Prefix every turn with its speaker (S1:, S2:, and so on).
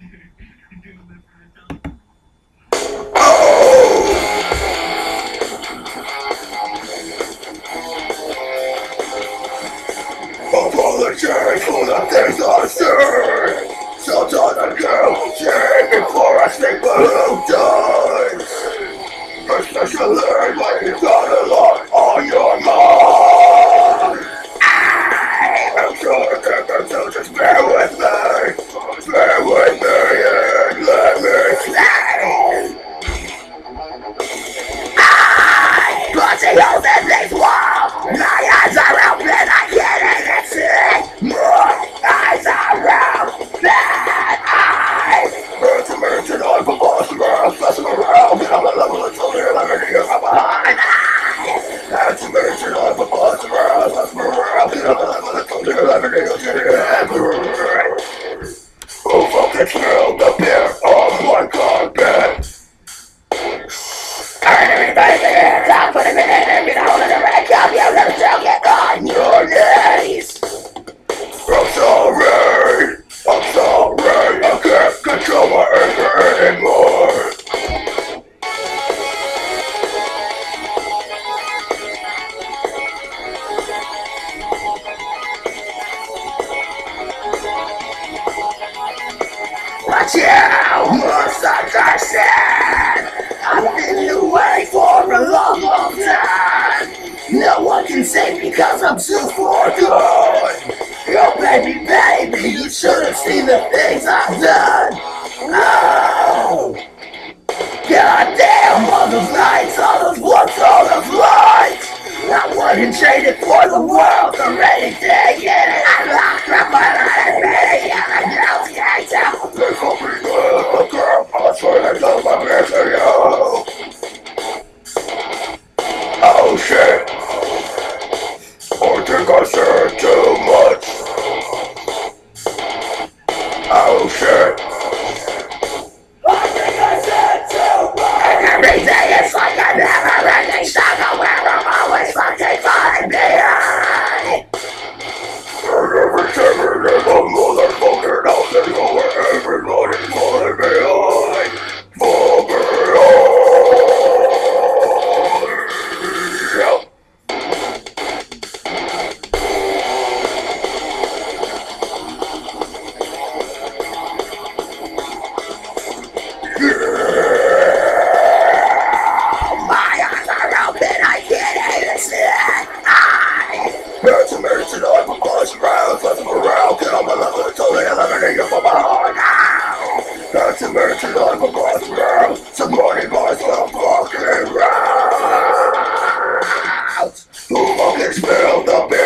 S1: Apology for the things I said! Sometimes I'm guilty before I sleep alone dies! Especially when you've got a Oh, fuck, it's up there. at you, Mr. Carson! I've been away for a long, long time! No one can save me cause I'm too far gone! Oh baby, baby, you should have seen the things I've done! Oh! Goddamn, all those nights, all those walks, all those lights! I wouldn't trade it for the world or anything in it! I said to. I'm a monster, somebody myself fucking round. Who fucking spilled the beer?